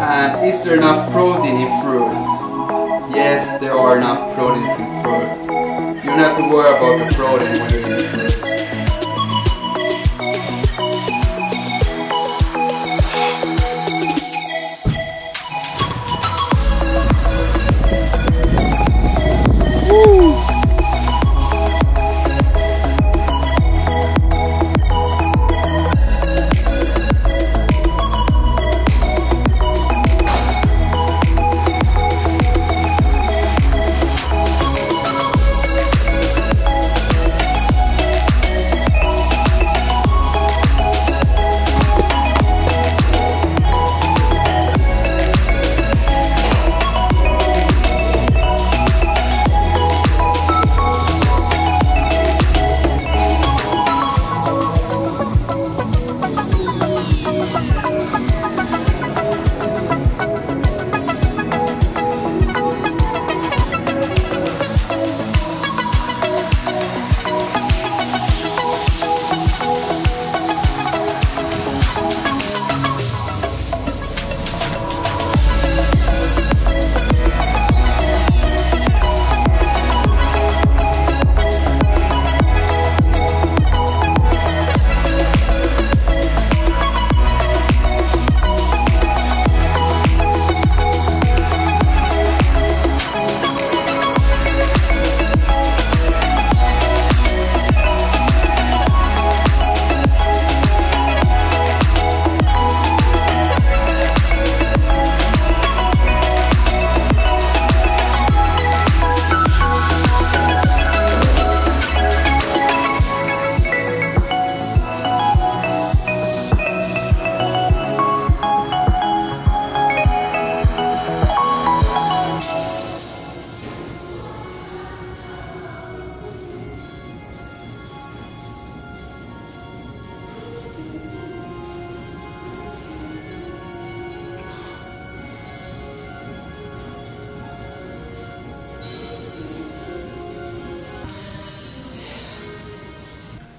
And is there enough protein in fruits? Yes, there are enough proteins in fruit. You don't have to worry about the protein when you eat fruits.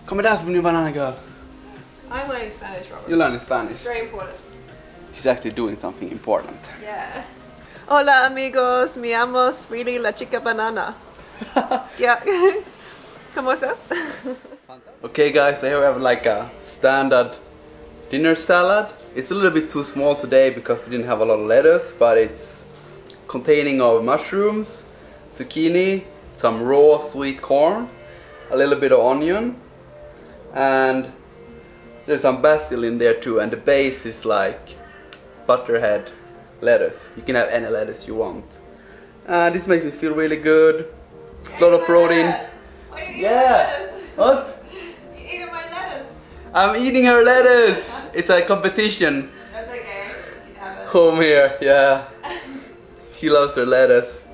Come dance with me, banana girl. I'm learning Spanish, Robert. You're learning Spanish. It's very important. She's actually doing something important. Yeah. Hola amigos, me llamo Freelee la chica banana. yeah. ¿Cómo estás? Okay guys, so here we have like a standard dinner salad. It's a little bit too small today because we didn't have a lot of lettuce, but it's containing of mushrooms, zucchini, some raw sweet corn, a little bit of onion, and there's some basil in there too, and the base is like butterhead lettuce. You can have any lettuce you want. And this makes me feel really good. It's a lot of protein. Yeah. What? You eating my lettuce. I'm eating her lettuce. It's a competition. That's okay. You can have it. Home here, yeah. She loves her lettuce.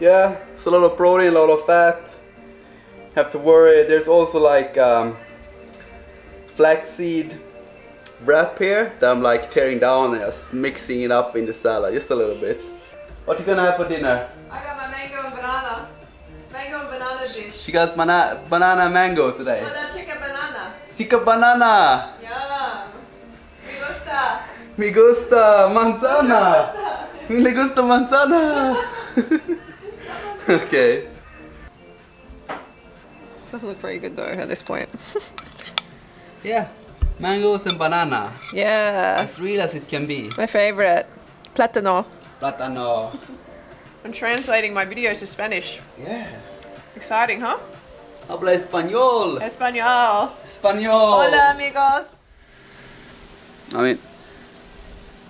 Yeah, it's a lot of protein, a lot of fat. Have to worry. There's also like um, flaxseed wrap here that I'm like tearing down and just mixing it up in the salad, just a little bit. What you gonna have for dinner? I got my mango and banana. Mango and banana dish. She got bana banana and mango today. Hola chica banana. Chica banana. Yum. Me gusta. Me gusta manzana. Me gusta manzana. okay. Doesn't look very good though at this point. Yeah. Mangoes and banana. yeah. As real as it can be. My favorite. Plátano. Plátano. I'm translating my videos to Spanish. Yeah. Exciting, huh? Habla español. Español. Español. Hola amigos. I mean,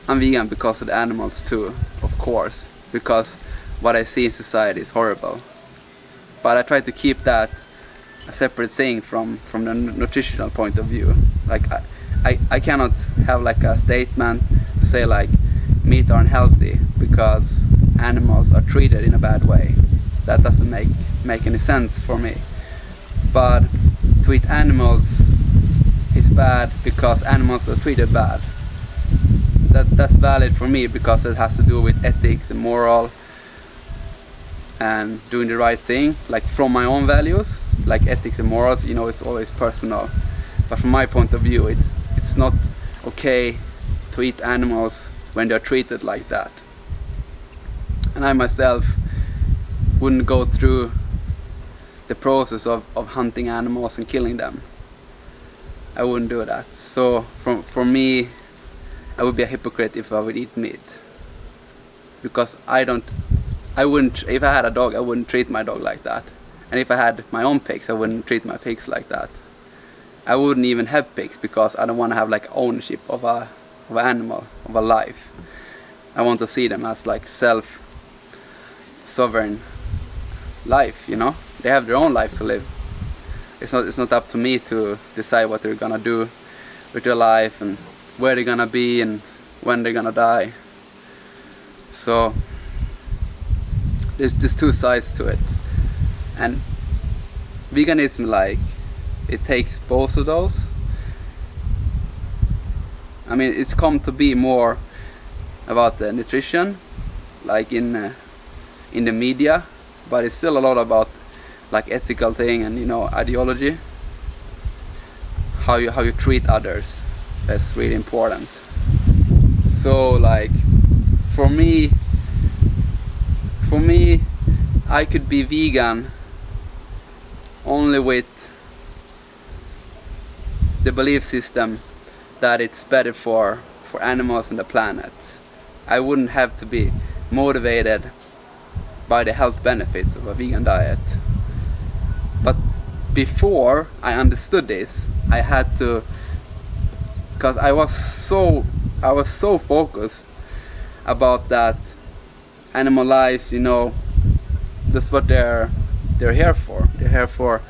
I'm vegan because of the animals too, of course. Because what I see in society is horrible. But I try to keep that a separate thing from from the nutritional point of view. Like I, I, I cannot have like a statement to say like meat are unhealthy because animals are treated in a bad way. That doesn't make make any sense for me. But to eat animals is bad because animals are treated bad. That that's valid for me because it has to do with ethics and moral and doing the right thing, like from my own values, like ethics and morals. You know, it's always personal. but from my point of view it's it's not okay to eat animals when they're treated like that and I myself wouldn't go through the process of, of hunting animals and killing them I wouldn't do that so from for me I would be a hypocrite if I would eat meat because I don't I wouldn't if I had a dog I wouldn't treat my dog like that. And if I had my own pigs I wouldn't treat my pigs like that. I wouldn't even have pigs because I don't want to have like ownership of a of an animal of a life. I want to see them as like self sovereign life you know? They have their own life to live. It's not it's not up to me to decide what they're gonna do with their life and where they're gonna be and when they're gonna die. So there's there's two sides to it. And veganism like it takes both of those. I mean it's come to be more about the nutrition like in uh, in the media but it's still a lot about like ethical thing and you know ideology. How you how you treat others that's really important. So like for me me I could be vegan only with the belief system that it's better for for animals and the planet. I wouldn't have to be motivated by the health benefits of a vegan diet. But before I understood this I had to because I was so I was so focused about that animal lives you know that's what they're they're here for. They're here for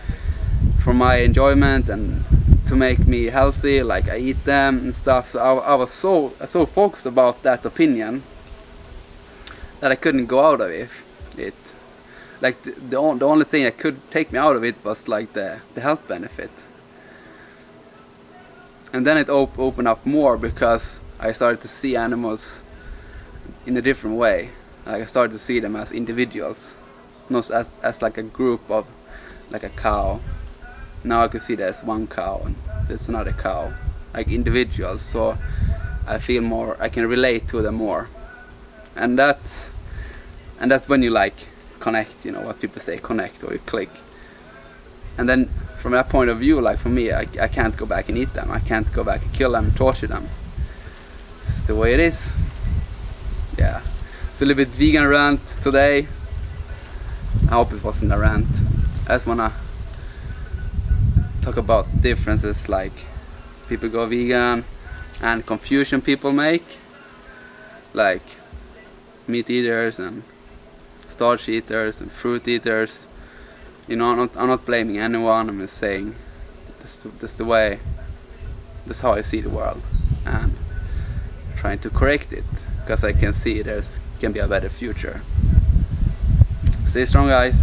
for my enjoyment and to make me healthy like I eat them and stuff. So I, I was so so focused about that opinion that I couldn't go out of it. It like the, the, the only thing that could take me out of it was like the, the health benefit. And then it op opened up more because I started to see animals in a different way I started to see them as individuals not as, as like a group of like a cow. Now I can see there's one cow and there's another cow like individuals. So I feel more I can relate to them more. And that and that's when you like connect you know what people say connect or you click. And then from that point of view like for me I, I can't go back and eat them. I can't go back and kill them torture them. It's the way it is. Yeah a little bit vegan rant today. I hope it wasn't a rant. I just wanna talk about differences like people go vegan and confusion people make. Like meat eaters and starch eaters and fruit eaters. You know I'm not, I'm not blaming anyone I'm just saying this, this the way this is how I see the world and trying to correct it because I can see there can be a better future. Stay strong guys!